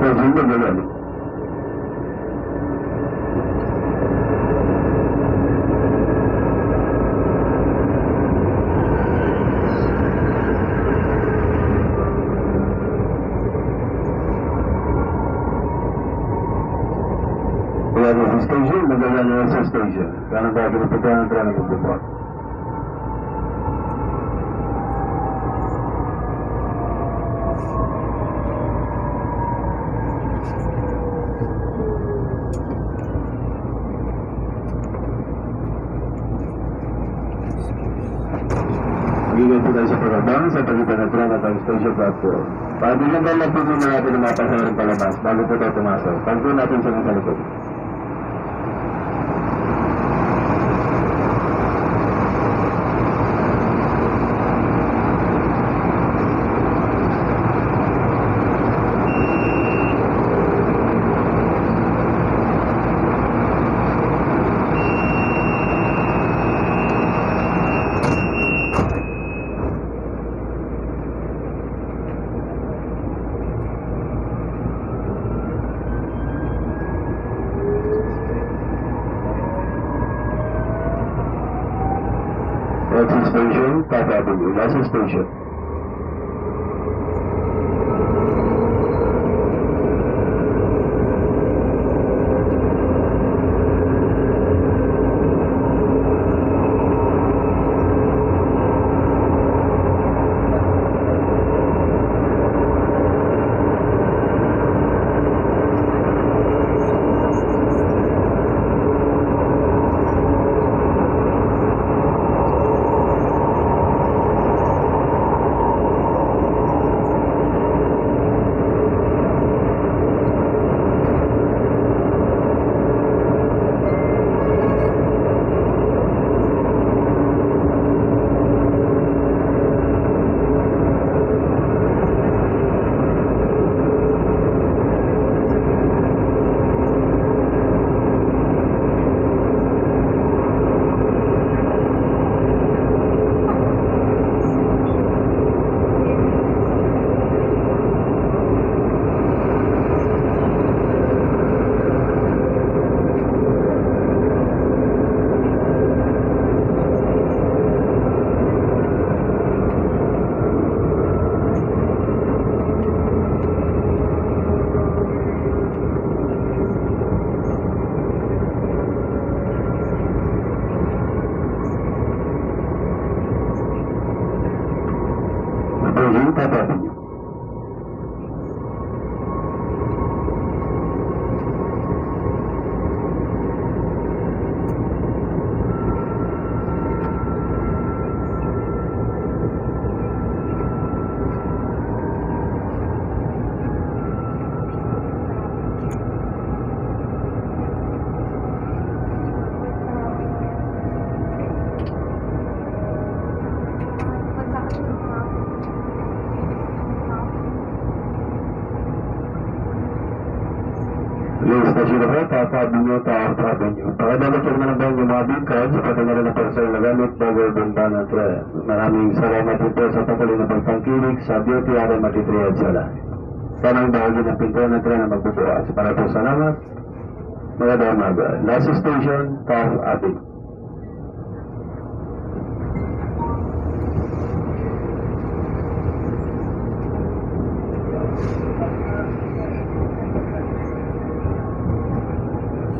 جل جلاله Я должен стойжи, мы я не все стойжи. Я на дадут, я на дадут, я на дадут. Magiging tayo sa pagkabang sa tren at ang station platform. Lang po muna natin ang mga pasaherong palabas bago po tayo pumasok. Pagpo natin siya ng salikod. Exit license version, 5 Avenue. ninguém está sozinho. Top Avenue. Pakadalot yung na lang yung mga na rin ang personal na gamit, banda ng tren. Maraming salamat po sa patuloy na pagpangkinig sa Beauty Area Matitri at Sala. Tanang bahagi ng pinto ng tren na magbubukas. Para po salamat. Magandang umaga. Last station, Top Avenue.